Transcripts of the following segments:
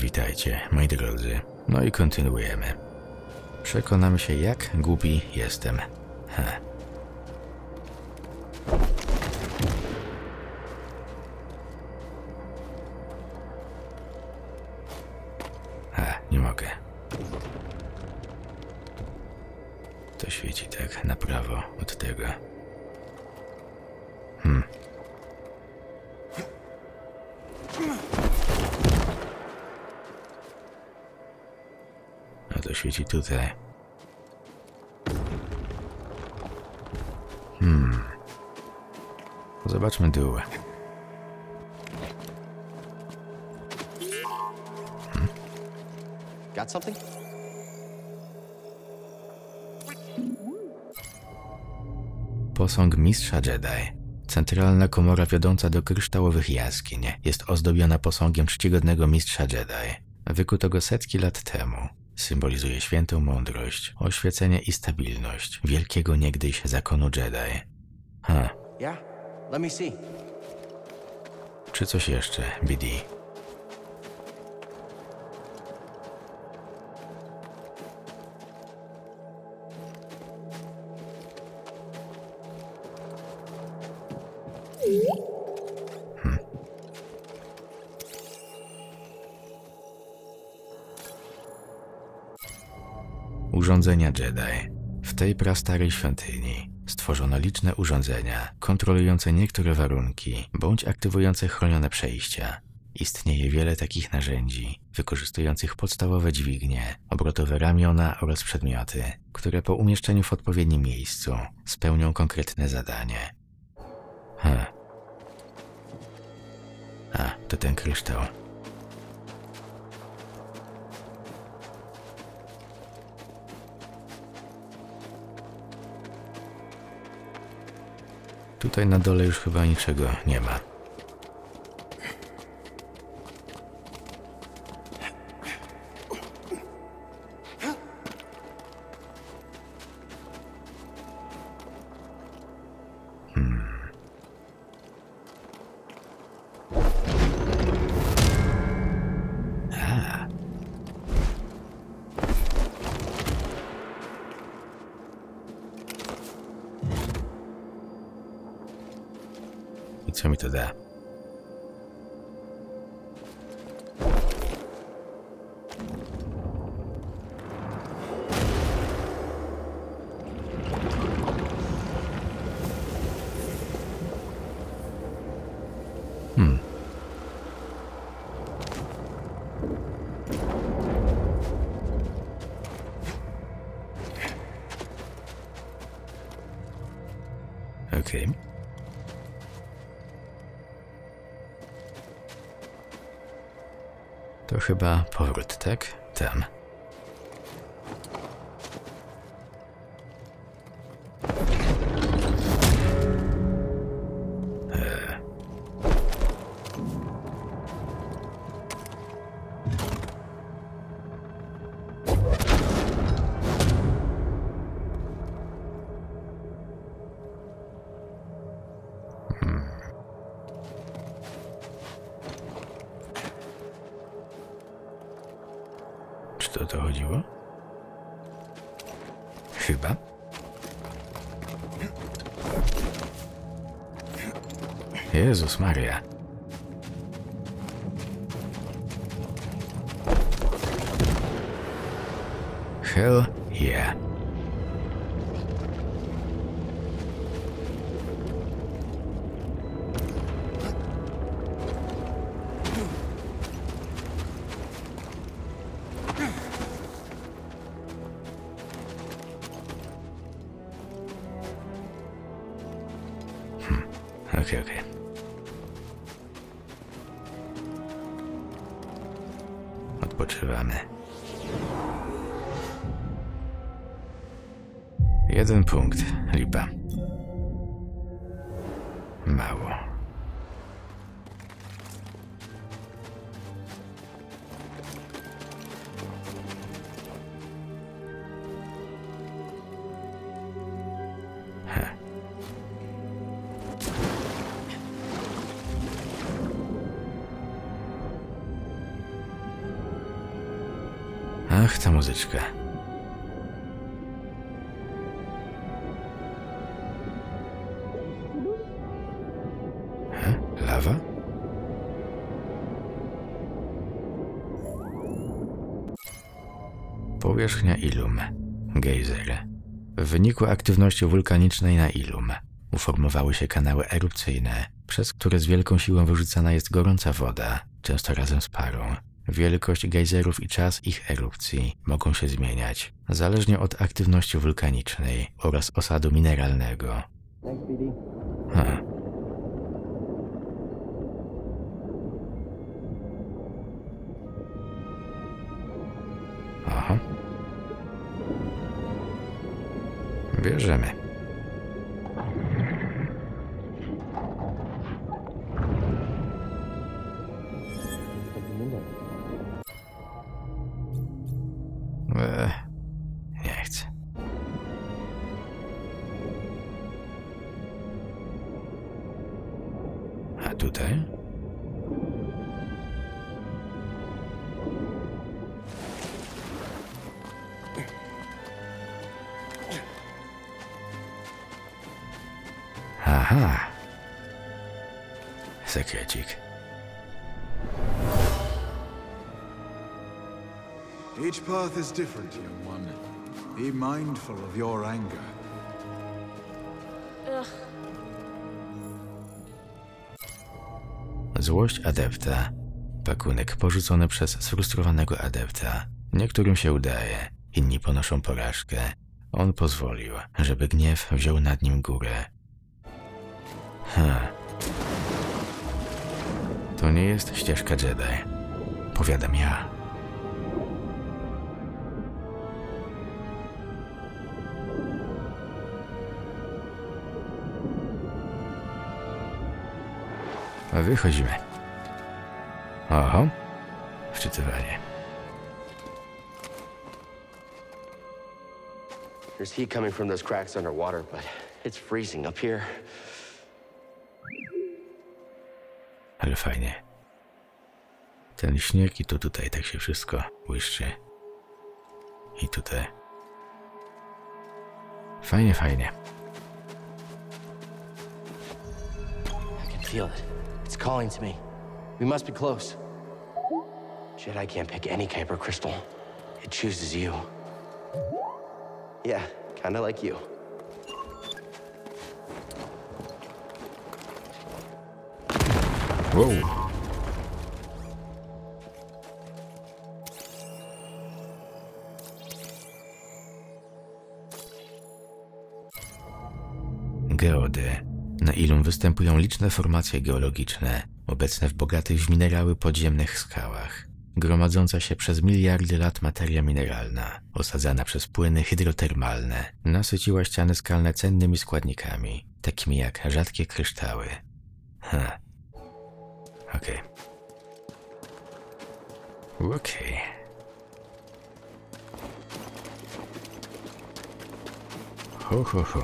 Witajcie, moi drodzy. No i kontynuujemy. Przekonamy się, jak głupi jestem. Ha. Posąg Mistrza Jedi. Centralna komora wiodąca do kryształowych jaskiń jest ozdobiona posągiem czcigodnego Mistrza Jedi. Wykuto go setki lat temu. Symbolizuje świętą mądrość, oświecenie i stabilność wielkiego niegdyś zakonu Jedi. Ha, Yeah. Let me see. czy coś jeszcze, BD? Urządzenia Jedi. W tej prastarej świątyni stworzono liczne urządzenia kontrolujące niektóre warunki bądź aktywujące chronione przejścia. Istnieje wiele takich narzędzi, wykorzystujących podstawowe dźwignie, obrotowe ramiona oraz przedmioty, które po umieszczeniu w odpowiednim miejscu spełnią konkretne zadanie. Ha. A, to ten kryształ. Tutaj na dole już chyba niczego nie ma. Okej. To chyba powrót, tak? Tam. Jezus Maria. Hell yeah. Ach, ta muzyczka. He? Lawa? Powierzchnia Ilum. Gejzer. W wyniku aktywności wulkanicznej na Ilum uformowały się kanały erupcyjne, przez które z wielką siłą wyrzucana jest gorąca woda, często razem z parą. Wielkość gejzerów i czas ich erupcji mogą się zmieniać, zależnie od aktywności wulkanicznej oraz osadu mineralnego. Ha. Aha. Bierzemy. Sekrecik. Each path is different, young one. Be mindful of your anger. Złość adepta. Pakunek porzucony przez sfrustrowanego adepta. Niektórym się udaje, inni ponoszą porażkę. On pozwolił, żeby gniew wziął nad nim górę. Ha. To nie jest ścieżka Jedi. Powiadam ja. Wychodzimy. Oho. Wczytywanie. There's heat coming from those cracks underwater, but it's freezing up here. Ale fajnie. Ten śnieg i to tutaj tak się wszystko błyszczy. I tutaj. Fajnie, fajnie. I can feel it. It's calling to me. We must be close. Jedi can't pick any Kyber crystal. It chooses you. Yeah, kind of like you. Wow. Geody. Na Ilum występują liczne formacje geologiczne, obecne w bogatych w minerały podziemnych skałach. Gromadząca się przez miliardy lat materia mineralna, osadzana przez płyny hydrotermalne, nasyciła ściany skalne cennymi składnikami, takimi jak rzadkie kryształy. Ha. Okej. Okay. Ho, ho, ho.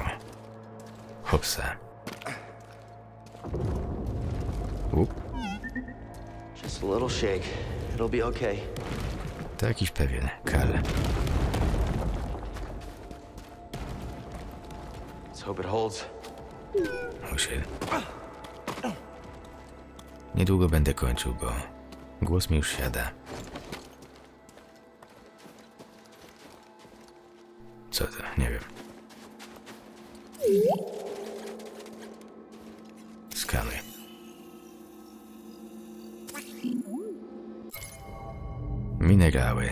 Hopsa. Up, Just a little shake. It'll be okay. to jakiś pewien kal. Let's hope it holds. Oh shit. Niedługo będę kończył, bo głos mi już siada. Co to? Nie wiem. Skanuj. Minerały.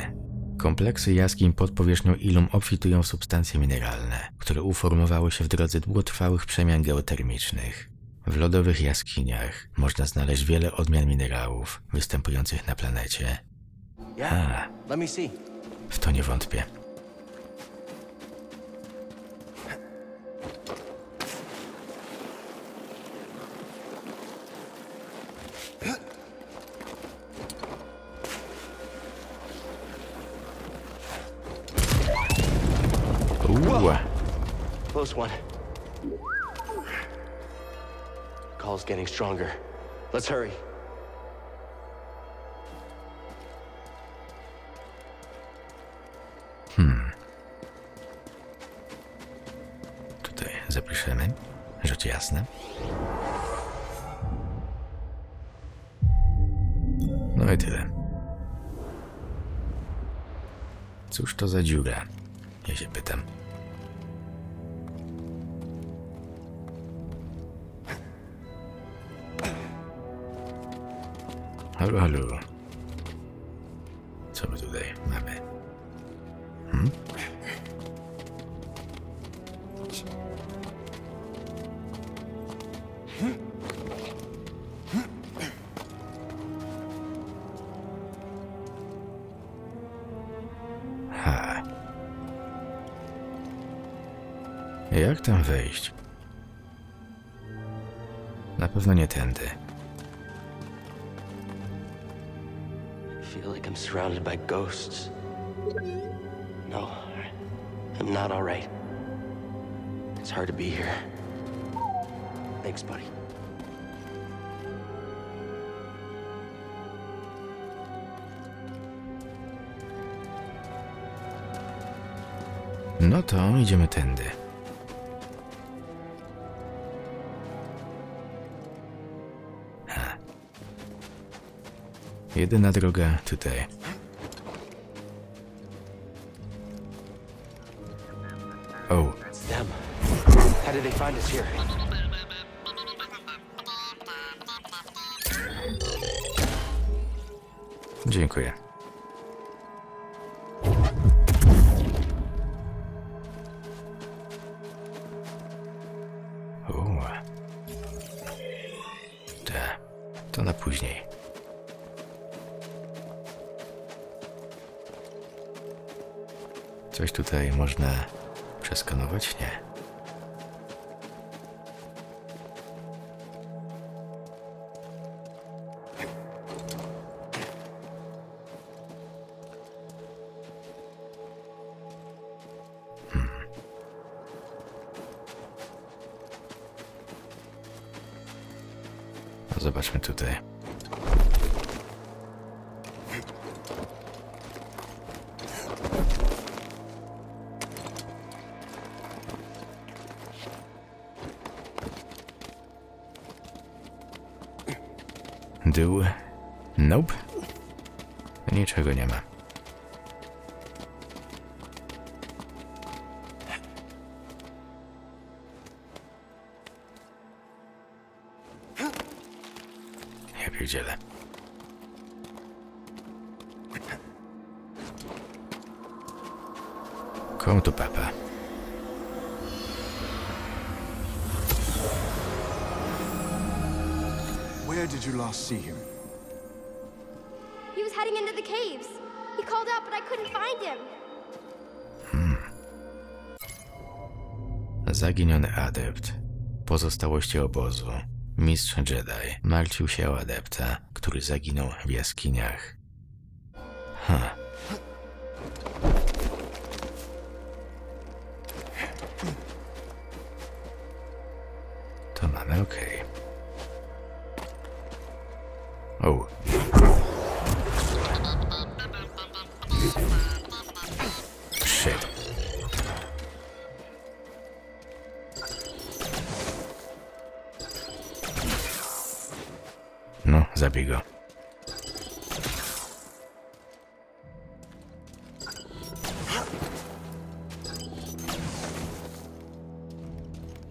Kompleksy jaskiń pod powierzchnią Ilum obfitują w substancje mineralne, które uformowały się w drodze długotrwałych przemian geotermicznych. W lodowych jaskiniach można znaleźć wiele odmian minerałów występujących na planecie. See. W to nie wątpię. protocol's getting stronger. Let's hurry. Hmm. Tutaj zapiszemy, rzecz jasna. No i tyle. Cóż to za dziura? Ja się pytam. Halo, halo. Co my tutaj mamy? Hmm? Ha. Jak tam wejść? Na pewno nie tędy. Feel like I'm surrounded by ghosts. No, I'm not all right. It's hard to be here. Thanks, buddy. No to idziemy tędy. Jedyna droga tutaj. O, It's them. How did they find us here? dziękuję. O. To na później. Coś tutaj można przeskanować? Nie. Ja pierdzielę. Komu tu papa? Where did you last see him? He was heading into the caves. He called out, but I couldn't find him. Zaginiony adept. Pozostałości obozu. Mistrz Jedi martwił się o adepta, który zaginął w jaskiniach. No, zabij go.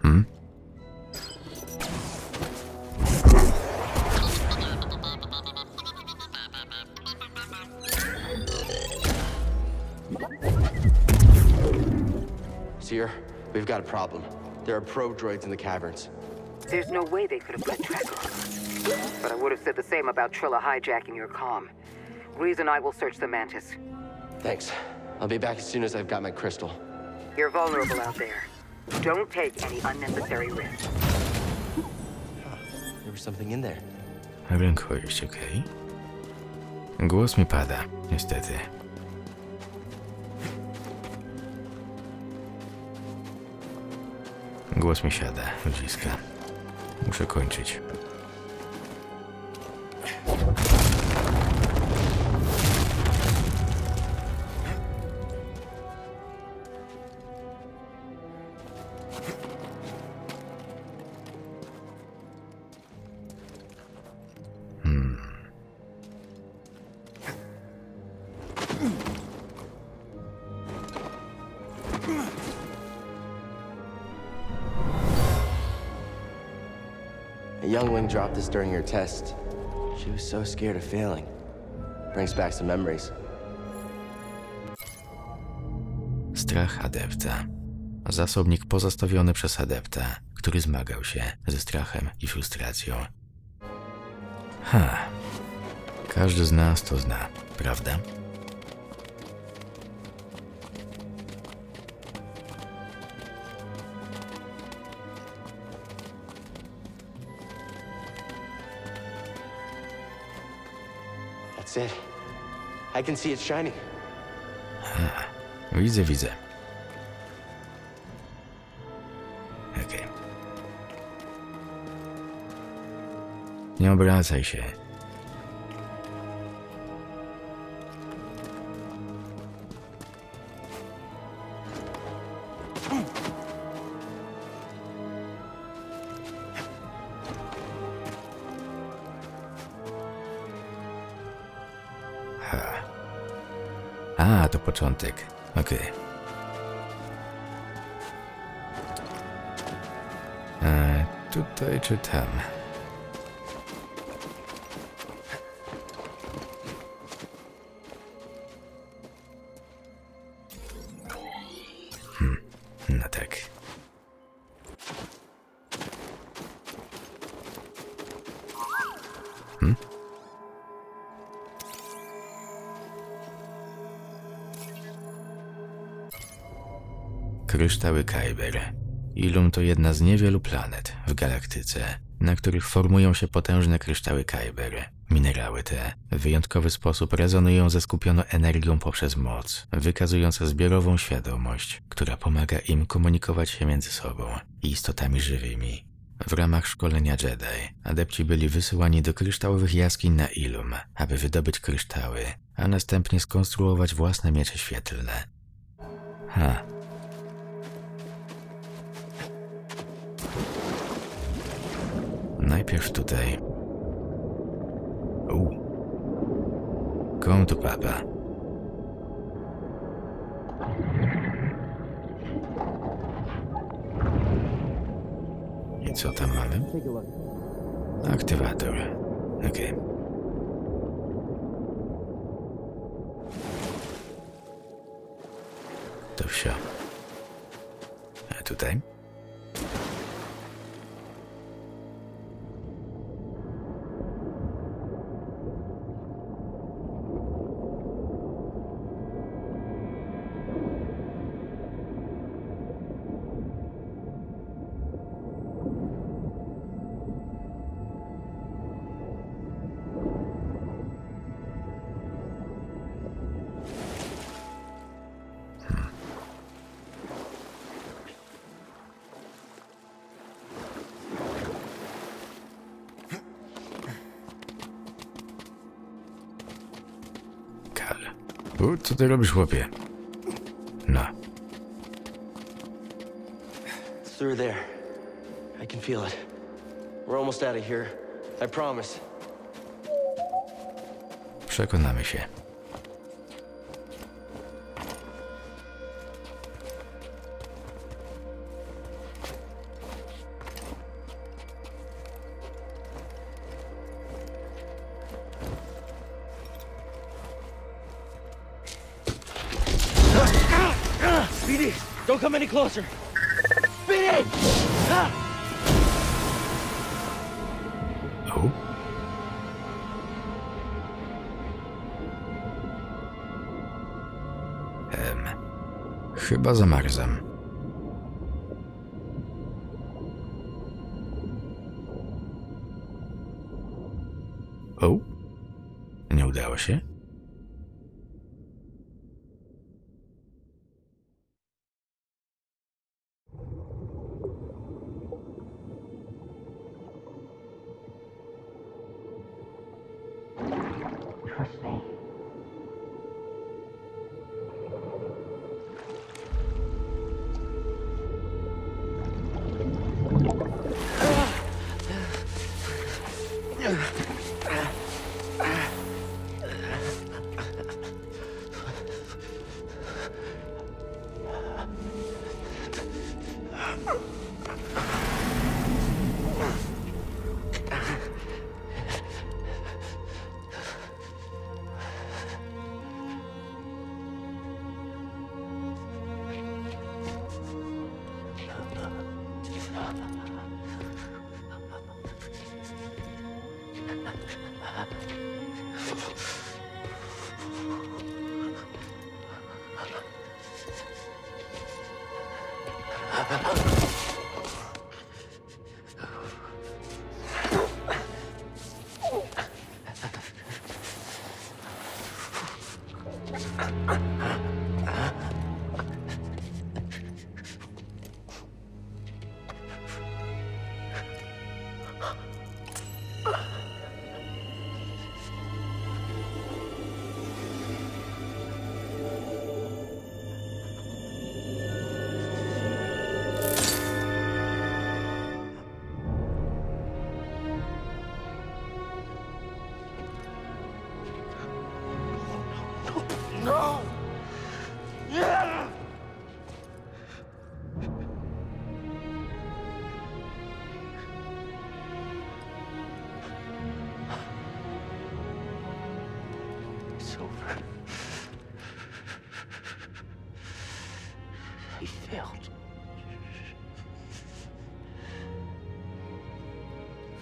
Hmm? Seer, we've got a problem. There are probe droids in the caverns. There's no way they could have put track on us. But I would have said the same about Trilla hijacking your comm. Reese and I will search the Mantis. Thanks. I'll be back as soon as I've got my crystal. You're vulnerable out there. Don't take any unnecessary risks. There was something in there. Rękojeść, okej. Głos mi pada, niestety. Głos mi siada, ludziska. Muszę kończyć. A youngling dropped this during your test. She was so scared of failing. Brings back some memories. Strach adepta. Zasobnik pozostawiony przez adepta, który zmagał się ze strachem i frustracją. Ha. Każdy z nas to zna, prawda? That's it. I can see it shining. Widzę, widzę. Okej. Nie obracaj się. To początek. Okej. E, Tutaj czy tam? Kryształy Kyber. Ilum to jedna z niewielu planet w galaktyce, na których formują się potężne kryształy Kyber. Minerały te w wyjątkowy sposób rezonują ze skupioną energią poprzez moc, wykazując zbiorową świadomość, która pomaga im komunikować się między sobą i istotami żywymi. W ramach szkolenia Jedi adepci byli wysyłani do kryształowych jaskiń na Ilum, aby wydobyć kryształy, a następnie skonstruować własne miecze świetlne. Ha, Najpierw tutaj. U. Kom tu papa. I co tam mamy? Aktywator. Okej. Okay. To wsio. A tutaj? Co ty robisz, chłopie? No, It's through there. I can feel it. We're almost out of here. I promise. przekonamy się. Come any closer. BD! Ah! O? Em, chyba zamarzam. Trust me. It's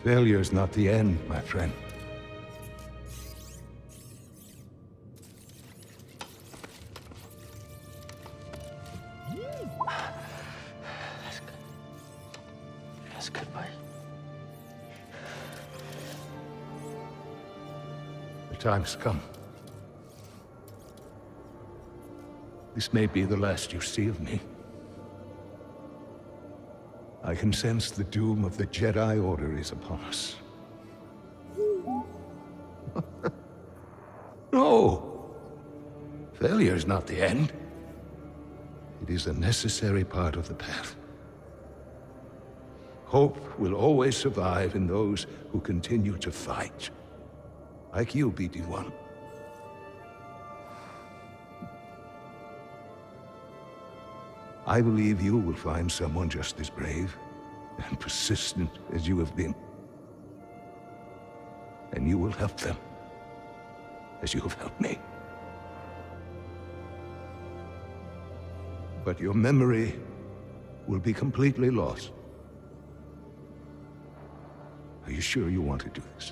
Failure's not the end, my friend. Yes, goodbye. The time's come. This may be the last you see of me. I can sense the doom of the Jedi Order is upon us. no! Failure is not the end. It is a necessary part of the path. Hope will always survive in those who continue to fight. Like you, BD-1. I believe you will find someone just as brave and persistent as you have been. And you will help them, as you have helped me. But your memory will be completely lost. Are you sure you want to do this?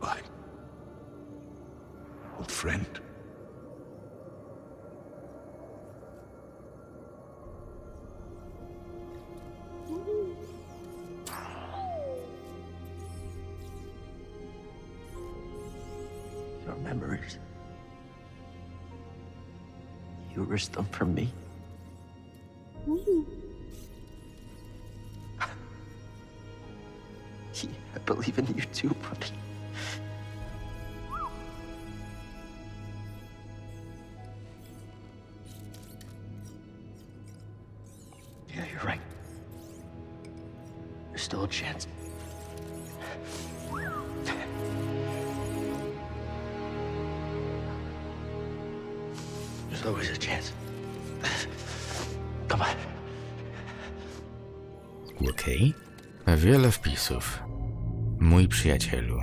Goodbye. Old friend. Your memories. You risked them for me. Wiele wpisów. Mój przyjacielu.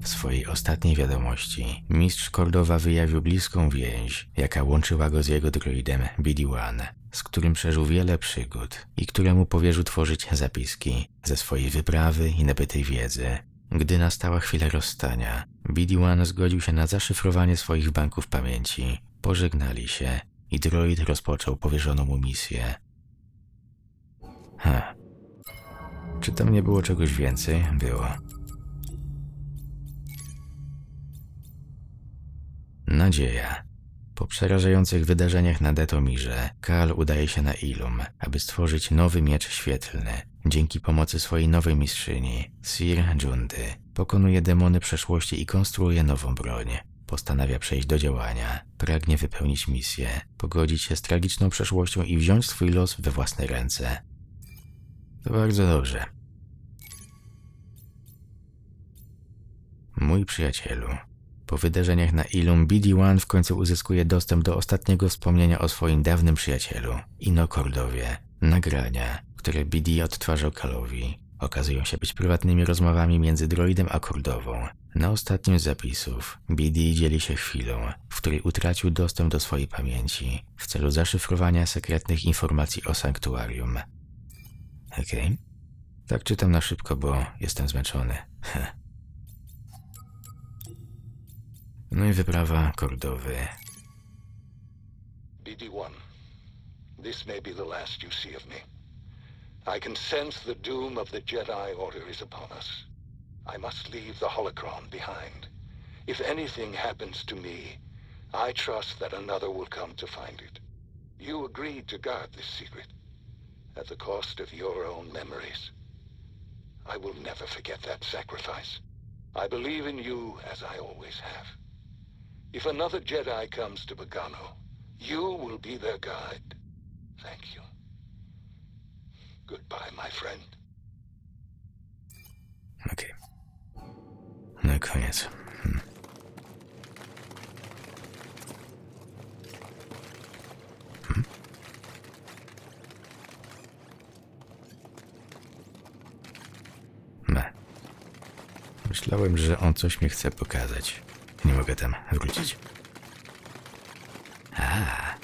W swojej ostatniej wiadomości mistrz Kordowa wyjawił bliską więź, jaka łączyła go z jego droidem BD-1, z którym przeżył wiele przygód i któremu powierzył tworzyć zapiski ze swojej wyprawy i nabytej wiedzy. Gdy nastała chwila rozstania, BD-1 zgodził się na zaszyfrowanie swoich banków pamięci. Pożegnali się i droid rozpoczął powierzoną mu misję. Czy tam nie było czegoś więcej? Było. Nadzieja. Po przerażających wydarzeniach na Detomirze, Kal udaje się na Ilum, aby stworzyć nowy miecz świetlny. Dzięki pomocy swojej nowej mistrzyni, Sir Jundy, pokonuje demony przeszłości i konstruuje nową broń. Postanawia przejść do działania, pragnie wypełnić misję, pogodzić się z tragiczną przeszłością i wziąć swój los we własne ręce. To bardzo dobrze. Mój przyjacielu, po wydarzeniach na Ilum, BD-1 w końcu uzyskuje dostęp do ostatniego wspomnienia o swoim dawnym przyjacielu, Inokordowie. Nagrania, które BD odtwarzał Kalowi, okazują się być prywatnymi rozmowami między droidem a Kordową. Na ostatnim z zapisów BD dzieli się chwilą, w której utracił dostęp do swojej pamięci w celu zaszyfrowania sekretnych informacji o sanktuarium. Okej. Tak czytam na szybko, bo jestem zmęczony. No i wyprawa Kordowy. BD-1, this may be the last you see of me. I can sense the doom of the Jedi Order is upon us. I must leave the holocron behind. If anything happens to me, I trust that another will come to find it. You agreed to guard this secret, at the cost of your own memories. I will never forget that sacrifice. I believe in you as I always have. If another Jedi comes to Pagano, you will be their guide. Thank you. Goodbye, my friend. Okej. No koniec. Hmm. Myślałem, że on coś mi chce pokazać. Nie mogę tam wrócić. A.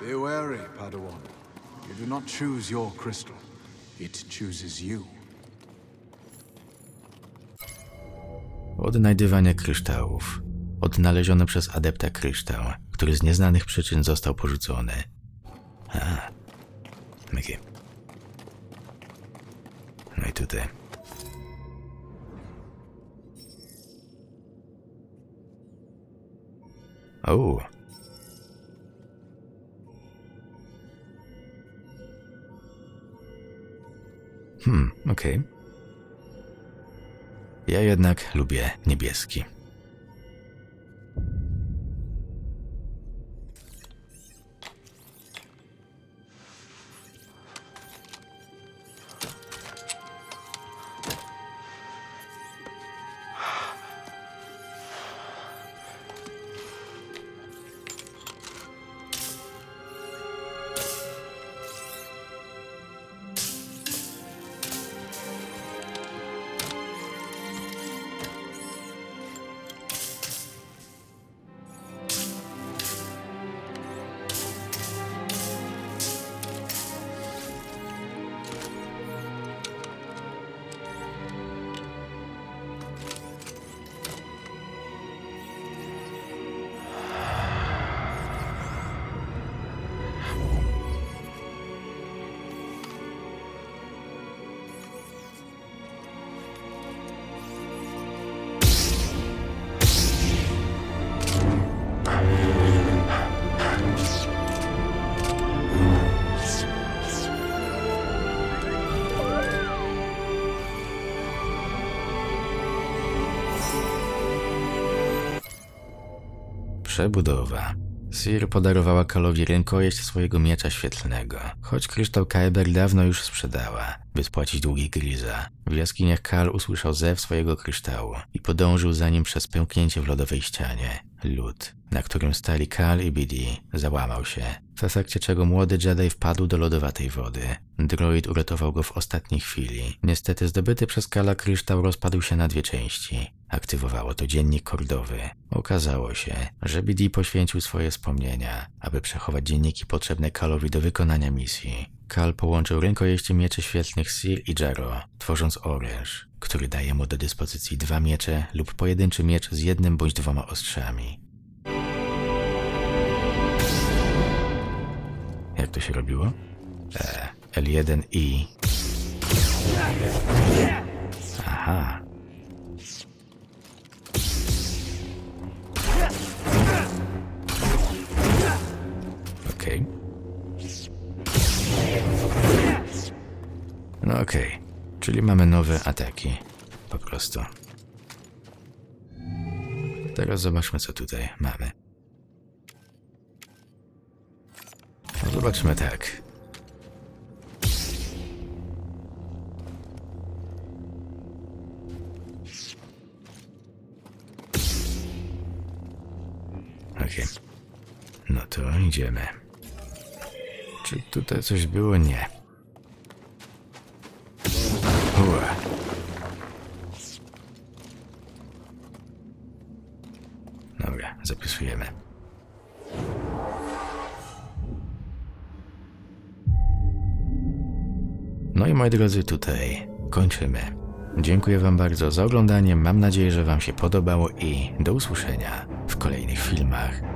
Be wary, Padawan. You do not choose your crystal. It chooses you. Odnajdywanie kryształów. Odnaleziony przez adepta kryształ, który z nieznanych przyczyn został porzucony. A. No i tutaj. O. Hmm, okej. Ja jednak lubię niebieski. Przebudowa. Sir podarowała Kalowi rękojeść swojego miecza świetlnego, choć kryształ Kyber dawno już sprzedała, by spłacić długi Griza. W jaskiniach Kal usłyszał zew swojego kryształu i podążył za nim przez pęknięcie w lodowej ścianie. Lód, na którym stali Kal i Bidi, załamał się, w efekcie czego młody Jedi wpadł do lodowatej wody. Droid uratował go w ostatniej chwili. Niestety zdobyty przez Kala kryształ rozpadł się na dwie części. Aktywowało to dziennik kordowy. Okazało się, że BD poświęcił swoje wspomnienia, aby przechować dzienniki potrzebne Kalowi do wykonania misji. Kal połączył rękojeście mieczy świetlnych Sir i Jaro, tworząc oręż, który daje mu do dyspozycji dwa miecze lub pojedynczy miecz z jednym bądź dwoma ostrzami. Jak to się robiło? E, L1 i... Aha. Okej. No okej. Czyli mamy nowe ataki. Po prostu. Teraz zobaczmy, co tutaj mamy. No zobaczmy tak. Okej. No to idziemy. Czy tutaj coś było? Nie. Moi drodzy, tutaj kończymy. Dziękuję Wam bardzo za oglądanie. Mam nadzieję, że Wam się podobało i do usłyszenia w kolejnych filmach.